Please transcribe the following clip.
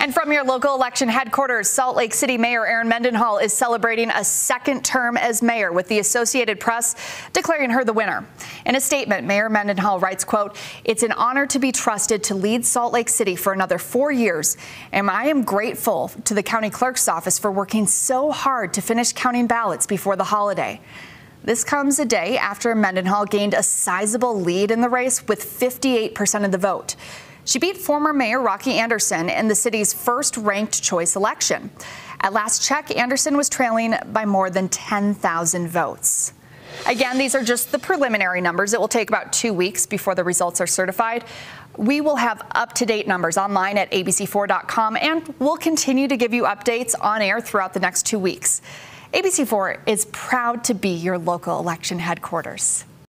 And from your local election headquarters, Salt Lake City Mayor Erin Mendenhall is celebrating a second term as mayor with the Associated Press declaring her the winner. In a statement, Mayor Mendenhall writes, quote, It's an honor to be trusted to lead Salt Lake City for another four years, and I am grateful to the county clerk's office for working so hard to finish counting ballots before the holiday. This comes a day after Mendenhall gained a sizable lead in the race with 58% of the vote. She beat former Mayor Rocky Anderson in the city's first ranked choice election. At last check, Anderson was trailing by more than 10,000 votes. Again, these are just the preliminary numbers. It will take about two weeks before the results are certified. We will have up to date numbers online at abc4.com and we'll continue to give you updates on air throughout the next two weeks. ABC4 is proud to be your local election headquarters.